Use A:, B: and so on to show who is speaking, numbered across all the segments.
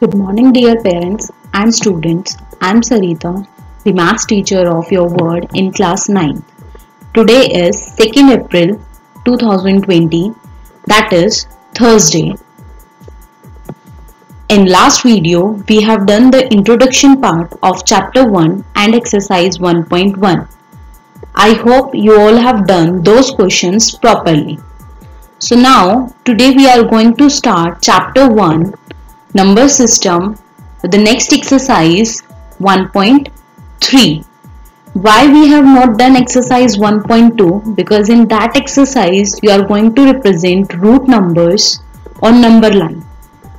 A: Good morning, dear parents and students. I'm Sarita, the maths teacher of your word in class 9. Today is 2nd April 2020, that is Thursday. In last video, we have done the introduction part of chapter 1 and exercise 1.1. I hope you all have done those questions properly. So now, today we are going to start chapter 1 number system the next exercise 1.3 why we have not done exercise 1.2 because in that exercise you are going to represent root numbers on number line.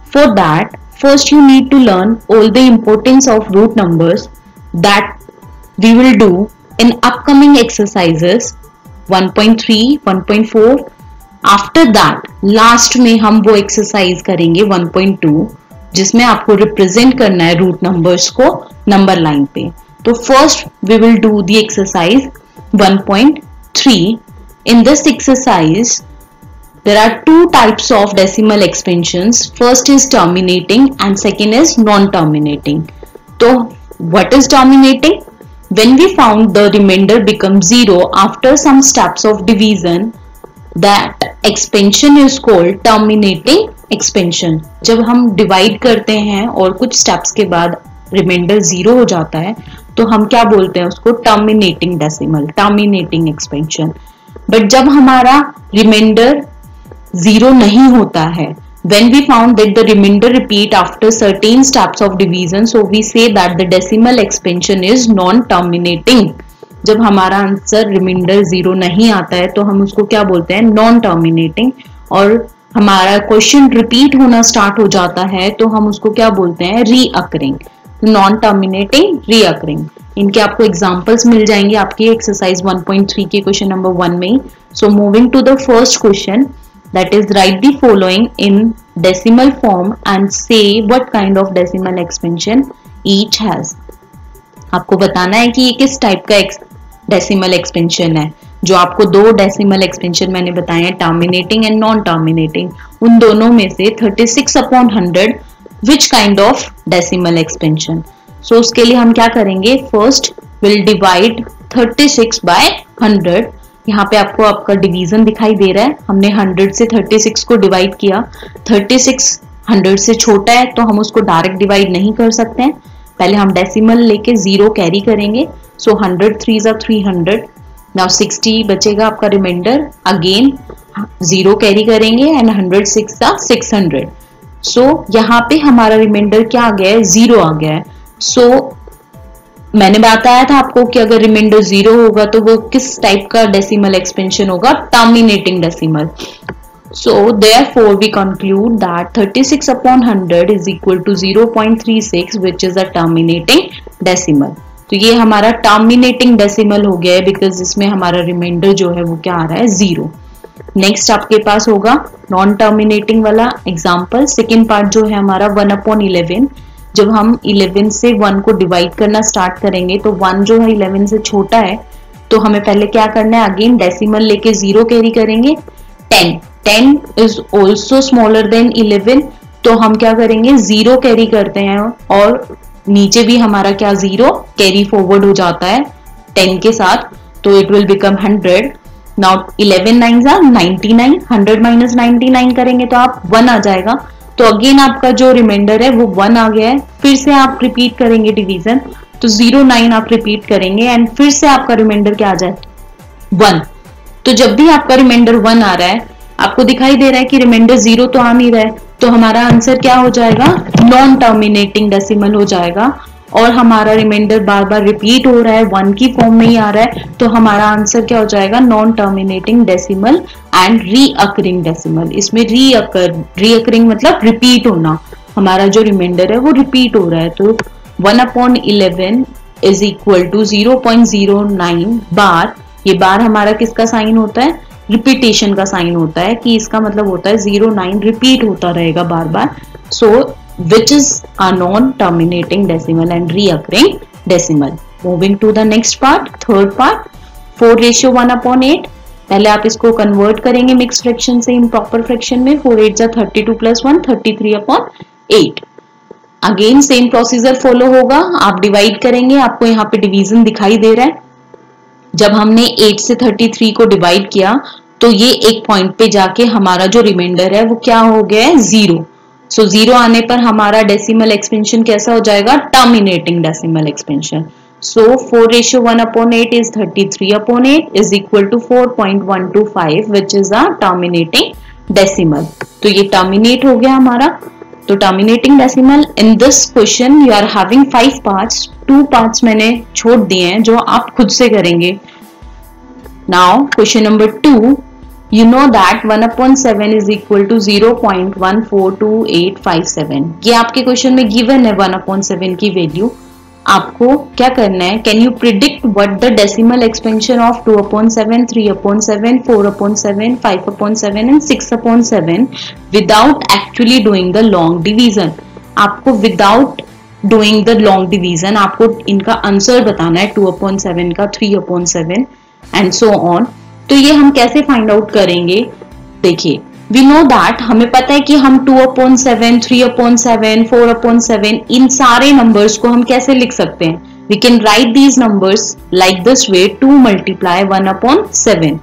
A: For that first you need to learn all the importance of root numbers that we will do in upcoming exercises 1.3 1.4 after that last में हम वो exercise करेंगे 1.2 जिसमें आपको represent करना है root numbers को number line पे। तो first we will do the exercise 1.3 in this exercise there are two types of decimal expansion first is terminating and second is non terminating तो what is terminating when we found the remainder become zero after some steps of division that expansion is called terminating expansion जब हम divide करते हैं और कुछ steps के बाद reminder zero हो जाता है तो हम क्या बोलते हैं उसको terminating decimal terminating expansion but जब हमारा रिमाइंडर ज़ीरो नहीं होता है when we found that the remainder repeat after certain steps of division so we say that the decimal expansion is non terminating जब हमारा आंसर रिमाइंडर ज़ीरो नहीं आता है तो हम उसको क्या बोलते हैं? नॉन टर्मिनेटिंग और हमारा क्वेश्चन रिपीट होना स्टार्ट हो जाता है तो हम उसको क्या बोलते हैं? रीअकरिंग नॉन टर्मिनेटिंग रीअकरिंग इनके आपको एग्जांपल्स मिल जाएँगे आपकी एक्सरसाइज 1.3 के क्वेश्चन नंबर वन में so moving to the first question that is write the following in decimal form and say what kind of decimal expansion each has आपको बताना है कि ये किस टाइप का डेसिमल एक्सपेंशन है। जो आपको दो डेसिमल एक्सपेंशन मैंने बताए हैं टर्मिनेटिंग एंड नॉन टर्मिनेटिंग उन दोनों में से 36 six upon hundred which kind of decimal expansion so उसके लिए हम क्या करेंगे? First will divide 36 six by hundred यहाँ पे आपको आपका डिवीज़न दिखाई दे रहा है। हमने 100 से 36 को डिवाइड किया। 36 100 से छोटा है तो हम उसको डायरेक्ट डिवाइड नहीं कर सकते हैं। पहले हम डेसिमल लेके ज़ीरो कैरी करेंगे सो हंड्रेड थ्री ज़ा थ्री हंड्रेड नाउ सिक्सटी बचेगा आपका रिमाइंडर अगेन ज़ीरो कैरी करेंगे एंड हंड्रेड सिक्स ज़ा सिक्स हंड्रेड सो यहाँ पे हमारा रिमाइंडर क्या आ गया है? ज़ीरो आ गया है. सो so, मैंने बताया था आपको कि अगर रिमाइंडर ज़ीरो होगा तो वो किस टाइप का डेसिमल एक्सपेंशन होगा? Terminating decimal So, therefore, we conclude that 36 upon 100 is equal to 0.36 which is a terminating decimal. तो ये हमारा टर्मिनेटिंग डेसिमल हो गया है बिकॉज़ इसमें हमारा रिमाइंडर जो है वो क्या आ रहा है? ज़ीरो नेक्स्ट आपके पास होगा नॉन टर्मिनेटिंग वाला एग्ज़ाम्पल सेकेंड पार्ट जो है हमारा वन अपॉन इलेवन जब हम इलेवन से वन को डिवाइड करना स्टार्ट करेंगे तो वन जो है इलेवन से छोटा है तो हमें पहले क्या करना है? अगेन डेसिमल लेके ज़ीरो कैरी करेंगे. Ten ten is also smaller than eleven तो हम क्या करेंगे? ज़ीरो कैरी करते हैं और नीचे भी हमारा क्या ज़ीरो कैरी फॉरवर्ड हो जाता है टेन के साथ तो it will become hundred now eleven nine jar ninety nine hundred minus ninety nine करेंगे तो आप वन आ जाएगा. तो अगेन आपका जो रिमाइंडर है वो वन आ गया है. फिर से आप रिपीट करेंगे डिवीज़न तो ज़ीरो नाइन आप रिपीट करेंगे एंड फिर से आपका रिमाइंडर क्या आ जाए? वन तो जब भी आपका रिमाइंडर वन आ रहा है आपको दिखाई दे रहा है कि रिमाइंडर ज़ीरो तो आ नहीं रहा है तो हमारा आंसर क्या हो जाएगा? नॉन टर्मिनेटिंग डेसिमल हो जाएगा। और हमारा रिमाइंडर बार बार रिपीट हो रहा है वन की फॉर्म में ही आ रहा है तो हमारा आंसर क्या हो जाएगा? Non terminating decimal and recurring decimal इसमें रीअकर रीअकरिंग मतलब रिपीट होना। हमारा जो रिमाइंडर है, वो रिपीट हो रहा है तो one upon eleven is equal to zero point zero nine bar ये बार हमारा किसका साइन होता है? रिपीटेशन का साइन होता है कि इसका मतलब होता है ज़ीरो नाइन रिपीट होता रहेगा बार बार so which is a non terminating decimal and recurring decimal moving to the next part third part four ratio one upon eight पहले आप इसको कन्वर्ट करेंगे मिक्स फ्रैक्शन से प्रॉपर फ्रैक्शन में फोर एट जा thirty two plus one thirty three upon eight again same procedure follow होगा। आप divide करेंगे, आपको यहाँ पे डिवीज़न दिखाई दे रहा है। जब हमने 8 से 33 को डिवाइड किया तो ये एक पॉइंट पे जाके हमारा जो रिमाइंडर है वो क्या हो गया है? ज़ीरो सो so, ज़ीरो आने पर हमारा डेसिमल एक्सपेंशन कैसा हो जाएगा? Terminating decimal expansion so four ratio one upon eight is thirty three upon eight is equal to four point one two five which is a terminating decimal तो ये terminate हो गया हमारा. तो terminating decimal in this question you are having five parts two parts मैंने छोड़ दिए हैं जो आप खुद से करेंगे. Now question number two you know that 1 upon 7 is equal to 0.142857 ये आपके क्वेश्चन में गिवन है 1 upon 7 की वैल्यू आपको क्या करना है? Can you predict what the decimal expansion of 2 upon 7 3 upon 7 4 upon 7 5 upon 7 and 6 upon 7 without actually doing the long division आपको without doing the long division आपको इनका आंसर बताना है 2 upon 7 का 3 upon 7 एंड सो ऑन तो ये हम कैसे फाइंड आउट करेंगे? देखिए वी नो दैट हमें पता है कि हम two upon seven three upon seven four upon seven इन सारे नंबर्स को हम कैसे लिख सकते हैं? We can write these numbers like this way two multiply one upon seven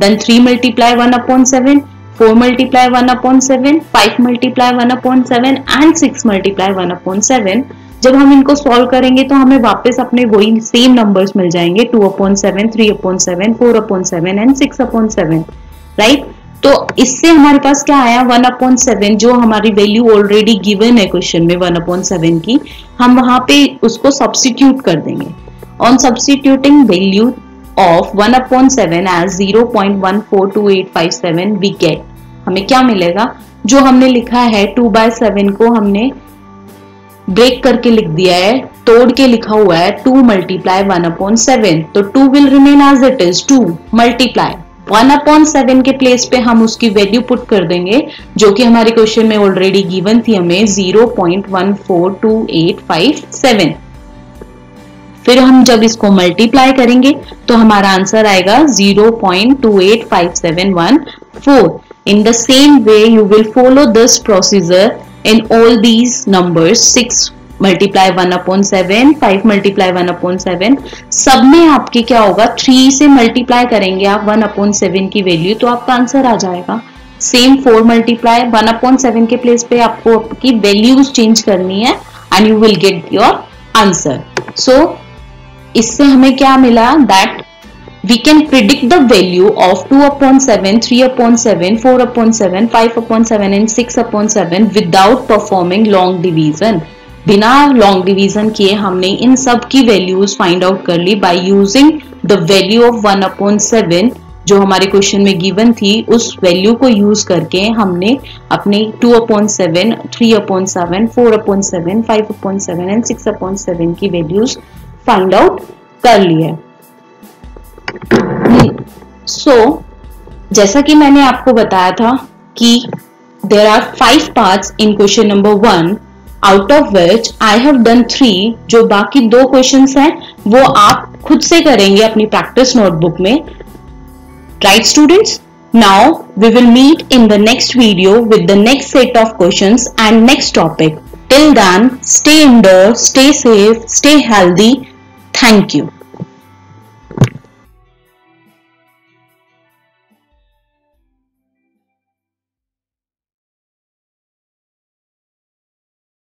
A: then three multiply one upon seven four multiply one upon seven five multiply one upon seven and six multiply one upon seven जब हम इनको solve करेंगे तो हमें वापस अपने वही same numbers मिल जाएँगे two upon seven three upon seven four upon seven and six upon seven right तो इससे हमारे पास क्या आया? वन अपॉन सेवन जो हमारी वैल्यू ऑलरेडी गिवन है क्वेश्चन में वन अपॉन सेवन की, हम वहाँ पे उसको सब्सिट्यूट कर देंगे। On substituting value of one upon seven as zero point one four two eight five seven we get हमें क्या मिलेगा? जो हमने लिखा है टू बाय सेवन को हमने ब्रेक करके लिख दिया है, तोड़ के लिखा हुआ है two multiply one upon seven तो two will remain as it is two multiply one upon seven के प्लेस पे हम उसकी वैल्यू पुट कर देंगे, जो कि हमारे क्वेश्चन में ऑलरेडी गिवन थी हमें zero point one four two eight five seven फिर हम जब इसको मल्टीप्लाई करेंगे तो हमारा आंसर आएगा zero point two eight five seven one four in the same way you will follow this procedure in all these numbers 6 multiply one upon seven five multiply one upon seven सब में आपके क्या होगा? Three से multiply करेंगे आप one upon seven की value तो आपका आंसर आ जाएगा। Same four multiply one upon seven के प्लेस पे आपको आपकी वैल्यूज़ चेंज करनी है and you will get your answer so इससे हमें क्या मिला? That we can predict the value of 2 upon 7, 3 upon 7, 4 upon 7, 5 upon 7 and 6 upon 7 without performing long division. बिना लॉन्ग डिवीज़न किए हमने इन सब की वैल्यूज़ फाइंड आउट कर ली by using the value of one upon seven जो हमारे क्वेश्चन में गिवन थी उस वैल्यू को यूज़ करके हमने अपने two upon seven three upon seven four upon seven five upon seven and six upon seven की वैल्यूज़ फाइंड आउट कर ली है सो so, जैसा कि मैंने आपको बताया था कि there are five parts in question number one out of which I have done three जो बाकी दो क्वेश्चन हैं वो आप खुद से करेंगे अपनी प्रैक्टिस नोटबुक में। Right students now we will meet in the next video with the next set of question and next topic till then stay indoor stay safe stay healthy thank you